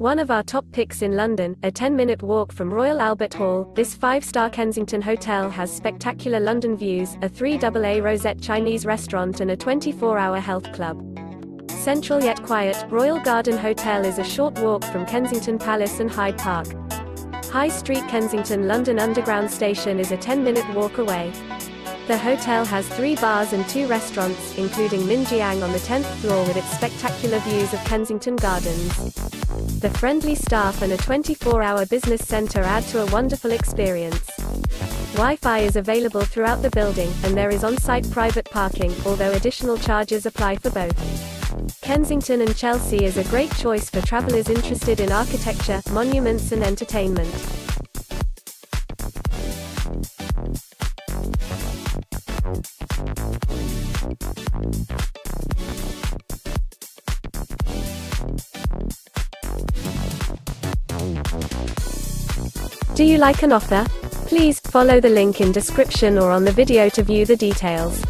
One of our top picks in London, a 10 minute walk from Royal Albert Hall, this 5 star Kensington hotel has spectacular London views, a 3AA Rosette Chinese restaurant, and a 24 hour health club. Central yet quiet, Royal Garden Hotel is a short walk from Kensington Palace and Hyde Park. High Street Kensington London Underground Station is a 10 minute walk away. The hotel has three bars and two restaurants, including Min Jiang on the 10th floor with its spectacular views of Kensington Gardens. The friendly staff and a 24-hour business center add to a wonderful experience. Wi-Fi is available throughout the building, and there is on-site private parking, although additional charges apply for both. Kensington and Chelsea is a great choice for travelers interested in architecture, monuments and entertainment. Do you like an offer? Please follow the link in description or on the video to view the details.